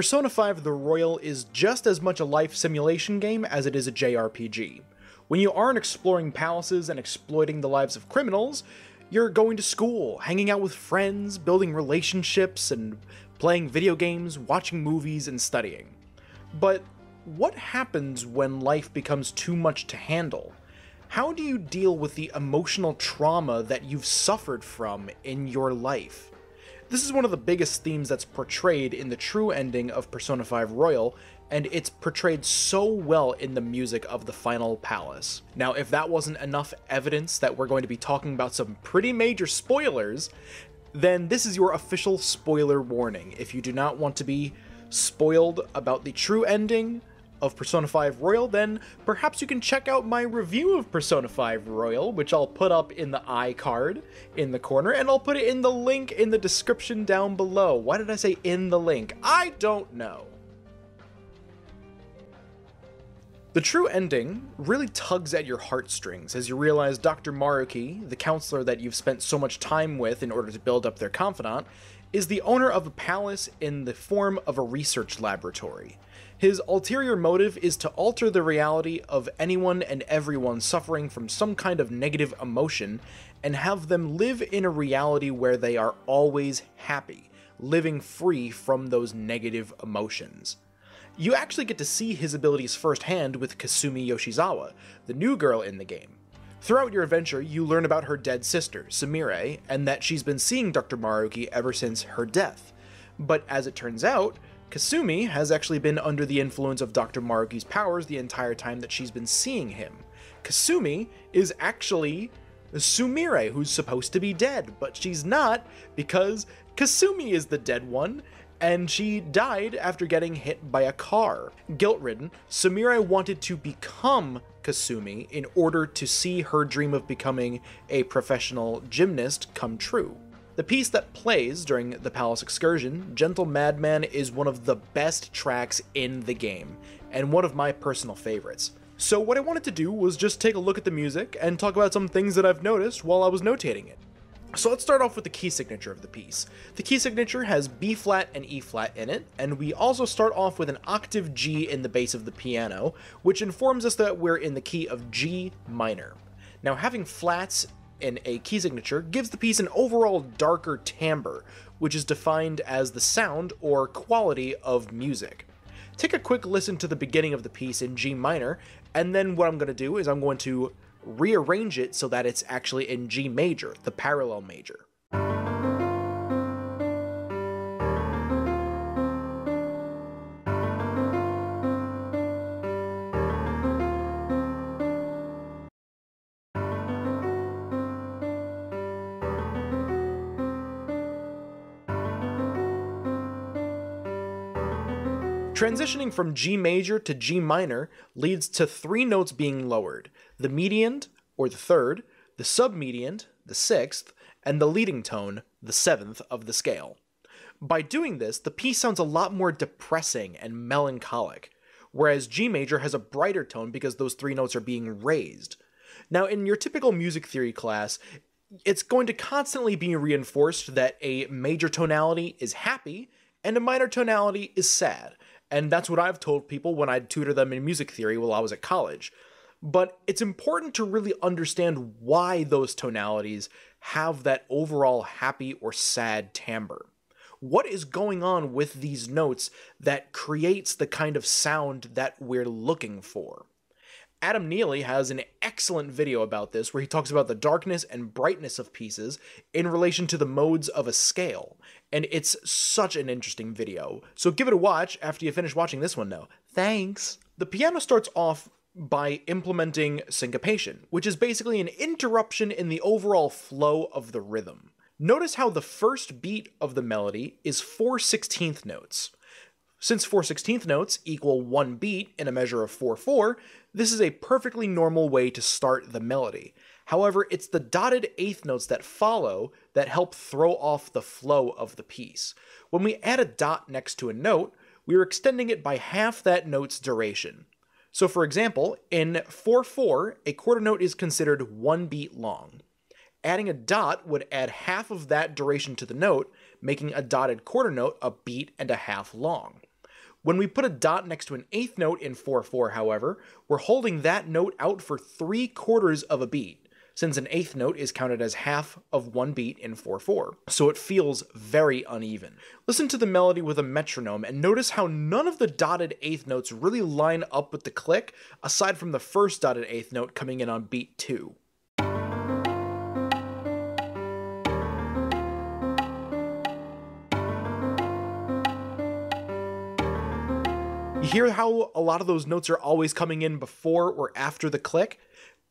Persona 5 The Royal is just as much a life simulation game as it is a JRPG. When you aren't exploring palaces and exploiting the lives of criminals, you're going to school, hanging out with friends, building relationships, and playing video games, watching movies, and studying. But what happens when life becomes too much to handle? How do you deal with the emotional trauma that you've suffered from in your life? This is one of the biggest themes that's portrayed in the true ending of Persona 5 Royal, and it's portrayed so well in the music of the final palace. Now, if that wasn't enough evidence that we're going to be talking about some pretty major spoilers, then this is your official spoiler warning. If you do not want to be spoiled about the true ending, of Persona 5 Royal, then perhaps you can check out my review of Persona 5 Royal, which I'll put up in the iCard in the corner, and I'll put it in the link in the description down below. Why did I say in the link? I don't know. The true ending really tugs at your heartstrings as you realize Dr. Maruki, the counselor that you've spent so much time with in order to build up their confidant, is the owner of a palace in the form of a research laboratory. His ulterior motive is to alter the reality of anyone and everyone suffering from some kind of negative emotion and have them live in a reality where they are always happy, living free from those negative emotions. You actually get to see his abilities firsthand with Kasumi Yoshizawa, the new girl in the game. Throughout your adventure, you learn about her dead sister, Sumire, and that she's been seeing Dr. Maruki ever since her death. But as it turns out, Kasumi has actually been under the influence of Dr. Maruki's powers the entire time that she's been seeing him. Kasumi is actually Sumire, who's supposed to be dead, but she's not because Kasumi is the dead one, and she died after getting hit by a car. Guilt ridden, Sumire wanted to become Kasumi in order to see her dream of becoming a professional gymnast come true. The piece that plays during the palace excursion, Gentle Madman, is one of the best tracks in the game, and one of my personal favorites. So, what I wanted to do was just take a look at the music and talk about some things that I've noticed while I was notating it. So let's start off with the key signature of the piece. The key signature has B flat and E flat in it, and we also start off with an octave G in the bass of the piano, which informs us that we're in the key of G minor. Now having flats in a key signature gives the piece an overall darker timbre, which is defined as the sound or quality of music. Take a quick listen to the beginning of the piece in G minor, and then what I'm going to do is I'm going to rearrange it so that it's actually in G major, the parallel major. Transitioning from G major to G minor leads to three notes being lowered the mediant, or the third, the submediant, the sixth, and the leading tone, the seventh, of the scale. By doing this, the piece sounds a lot more depressing and melancholic, whereas G major has a brighter tone because those three notes are being raised. Now, in your typical music theory class, it's going to constantly be reinforced that a major tonality is happy and a minor tonality is sad. And that's what I've told people when I'd tutor them in music theory while I was at college. But it's important to really understand why those tonalities have that overall happy or sad timbre. What is going on with these notes that creates the kind of sound that we're looking for? Adam Neely has an excellent video about this where he talks about the darkness and brightness of pieces in relation to the modes of a scale. And it's such an interesting video. So give it a watch after you finish watching this one, though. Thanks. The piano starts off by implementing syncopation, which is basically an interruption in the overall flow of the rhythm. Notice how the first beat of the melody is 4 16th notes. Since 4 16th notes equal one beat in a measure of 4 4, this is a perfectly normal way to start the melody. However, it's the dotted eighth notes that follow that help throw off the flow of the piece. When we add a dot next to a note, we are extending it by half that note's duration. So for example, in 4-4, a quarter note is considered one beat long. Adding a dot would add half of that duration to the note, making a dotted quarter note a beat and a half long. When we put a dot next to an eighth note in 4-4, however, we're holding that note out for three quarters of a beat, since an eighth note is counted as half of one beat in 4-4, so it feels very uneven. Listen to the melody with a metronome and notice how none of the dotted eighth notes really line up with the click, aside from the first dotted eighth note coming in on beat 2. Hear how a lot of those notes are always coming in before or after the click?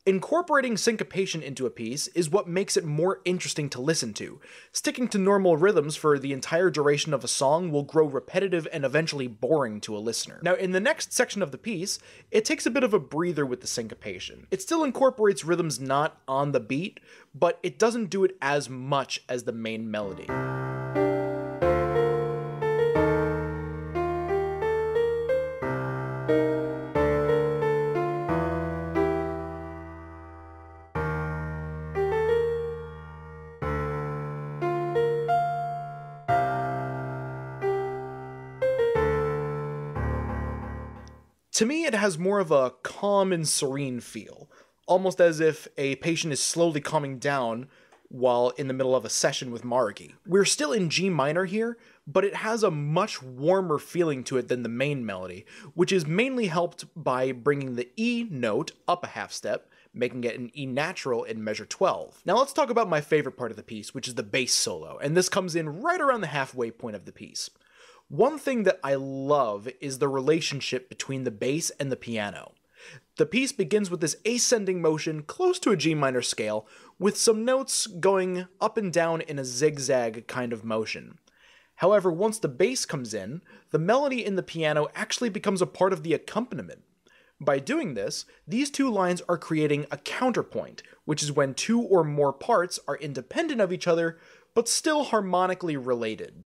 Incorporating syncopation into a piece is what makes it more interesting to listen to. Sticking to normal rhythms for the entire duration of a song will grow repetitive and eventually boring to a listener. Now, in the next section of the piece, it takes a bit of a breather with the syncopation. It still incorporates rhythms not on the beat, but it doesn't do it as much as the main melody. To me, it has more of a calm and serene feel, almost as if a patient is slowly calming down while in the middle of a session with Maruki. We're still in G minor here, but it has a much warmer feeling to it than the main melody, which is mainly helped by bringing the E note up a half step, making it an E natural in measure 12. Now let's talk about my favorite part of the piece, which is the bass solo, and this comes in right around the halfway point of the piece. One thing that I love is the relationship between the bass and the piano. The piece begins with this ascending motion close to a G minor scale, with some notes going up and down in a zigzag kind of motion. However, once the bass comes in, the melody in the piano actually becomes a part of the accompaniment. By doing this, these two lines are creating a counterpoint, which is when two or more parts are independent of each other, but still harmonically related.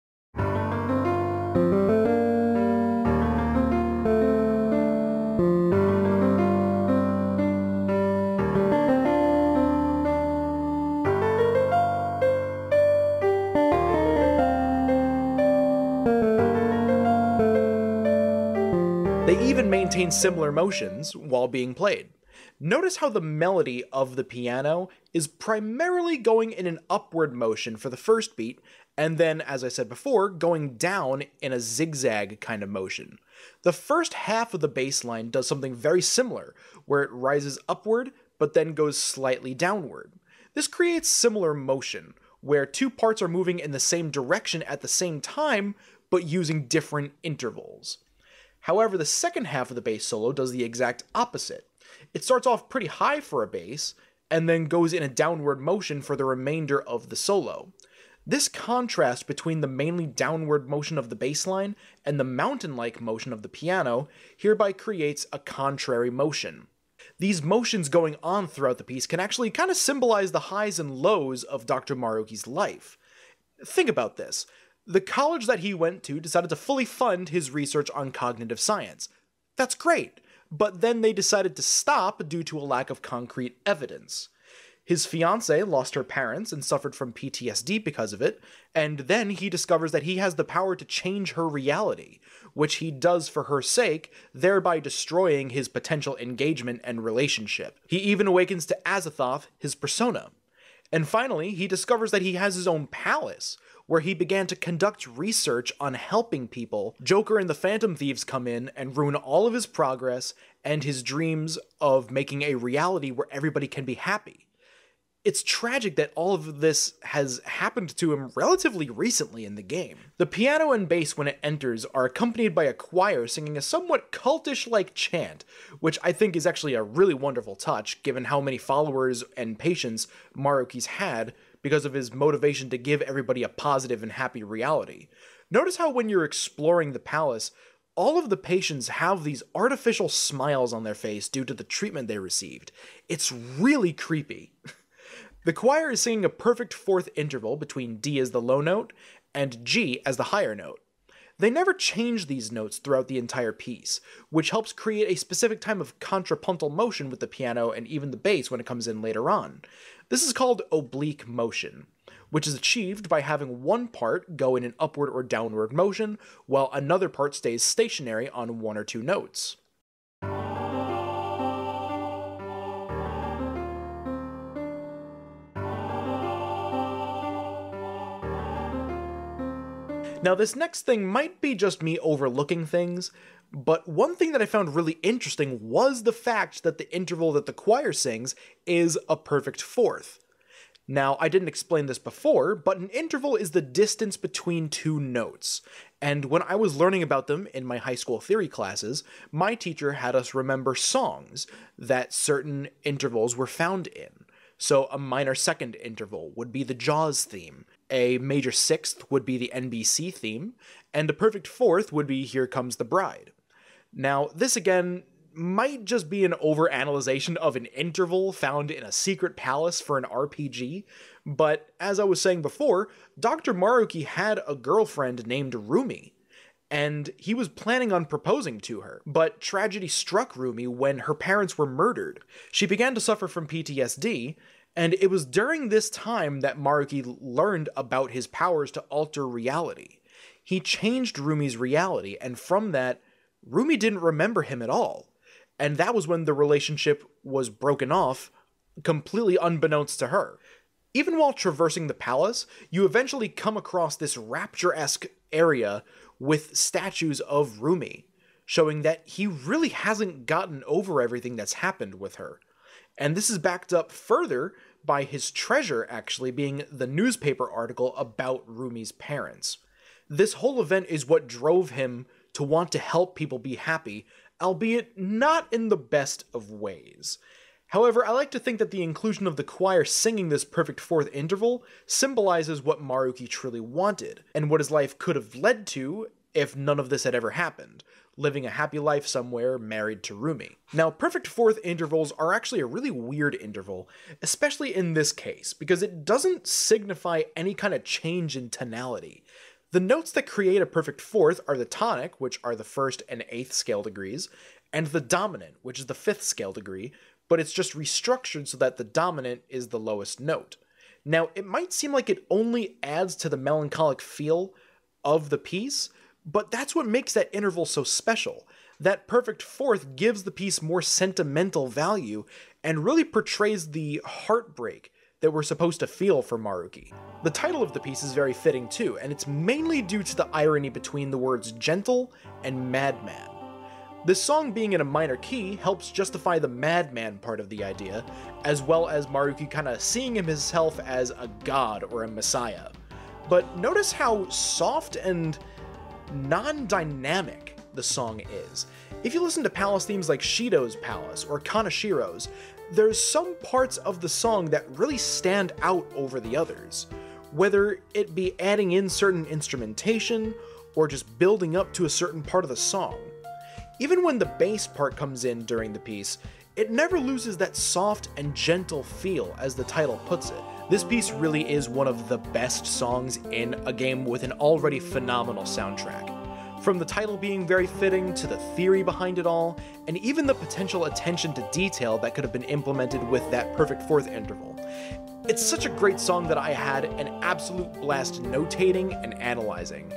Similar motions while being played. Notice how the melody of the piano is primarily going in an upward motion for the first beat, and then, as I said before, going down in a zigzag kind of motion. The first half of the bass line does something very similar, where it rises upward but then goes slightly downward. This creates similar motion, where two parts are moving in the same direction at the same time, but using different intervals. However, the second half of the bass solo does the exact opposite. It starts off pretty high for a bass, and then goes in a downward motion for the remainder of the solo. This contrast between the mainly downward motion of the bass line and the mountain like motion of the piano hereby creates a contrary motion. These motions going on throughout the piece can actually kind of symbolize the highs and lows of Dr. Maruki's life. Think about this. The college that he went to decided to fully fund his research on cognitive science. That's great, but then they decided to stop due to a lack of concrete evidence. His fiancee lost her parents and suffered from PTSD because of it, and then he discovers that he has the power to change her reality, which he does for her sake, thereby destroying his potential engagement and relationship. He even awakens to Azathoth, his persona. And finally, he discovers that he has his own palace, where he began to conduct research on helping people. Joker and the Phantom Thieves come in and ruin all of his progress and his dreams of making a reality where everybody can be happy. It's tragic that all of this has happened to him relatively recently in the game. The piano and bass, when it enters, are accompanied by a choir singing a somewhat cultish like chant, which I think is actually a really wonderful touch given how many followers and patients Maruki's had because of his motivation to give everybody a positive and happy reality. Notice how when you're exploring the palace, all of the patients have these artificial smiles on their face due to the treatment they received. It's really creepy. the choir is singing a perfect fourth interval between D as the low note and G as the higher note. They never change these notes throughout the entire piece, which helps create a specific time of contrapuntal motion with the piano and even the bass when it comes in later on. This is called oblique motion, which is achieved by having one part go in an upward or downward motion, while another part stays stationary on one or two notes. Now, this next thing might be just me overlooking things, but one thing that I found really interesting was the fact that the interval that the choir sings is a perfect fourth. Now, I didn't explain this before, but an interval is the distance between two notes. And when I was learning about them in my high school theory classes, my teacher had us remember songs that certain intervals were found in. So, a minor second interval would be the Jaws theme, a major sixth would be the NBC theme, and a perfect fourth would be Here Comes the Bride. Now, this again might just be an overanalyzation of an interval found in a secret palace for an RPG, but as I was saying before, Dr. Maruki had a girlfriend named Rumi, and he was planning on proposing to her. But tragedy struck Rumi when her parents were murdered. She began to suffer from PTSD, and it was during this time that Maruki learned about his powers to alter reality. He changed Rumi's reality, and from that, Rumi didn't remember him at all. And that was when the relationship was broken off, completely unbeknownst to her. Even while traversing the palace, you eventually come across this rapture esque area with statues of Rumi, showing that he really hasn't gotten over everything that's happened with her. And this is backed up further by his treasure actually being the newspaper article about Rumi's parents. This whole event is what drove him to want to help people be happy, albeit not in the best of ways. However, I like to think that the inclusion of the choir singing this perfect fourth interval symbolizes what Maruki truly wanted, and what his life could have led to if none of this had ever happened living a happy life somewhere married to Rumi. Now, perfect fourth intervals are actually a really weird interval, especially in this case, because it doesn't signify any kind of change in tonality. The notes that create a perfect fourth are the tonic, which are the first and eighth scale degrees, and the dominant, which is the fifth scale degree, but it's just restructured so that the dominant is the lowest note. Now, it might seem like it only adds to the melancholic feel of the piece, but that's what makes that interval so special. That perfect fourth gives the piece more sentimental value and really portrays the heartbreak that we're supposed to feel for Maruki. The title of the piece is very fitting too, and it's mainly due to the irony between the words gentle and madman. This song being in a minor key helps justify the madman part of the idea, as well as Maruki kinda seeing himself as a god or a messiah. But notice how soft and non-dynamic the song is. If you listen to palace themes like Shido's Palace or Kaneshiro's, there's some parts of the song that really stand out over the others, whether it be adding in certain instrumentation or just building up to a certain part of the song. Even when the bass part comes in during the piece, it never loses that soft and gentle feel as the title puts it. This piece really is one of the best songs in a game with an already phenomenal soundtrack. From the title being very fitting, to the theory behind it all, and even the potential attention to detail that could have been implemented with that perfect fourth interval. It's such a great song that I had an absolute blast notating and analyzing.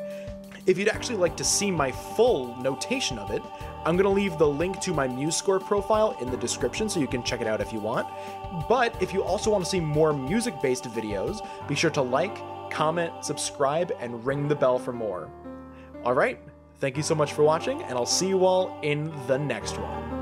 If you'd actually like to see my full notation of it, I'm going to leave the link to my MuseScore profile in the description so you can check it out if you want. But if you also want to see more music based videos, be sure to like, comment, subscribe, and ring the bell for more. Alright, thank you so much for watching, and I'll see you all in the next one.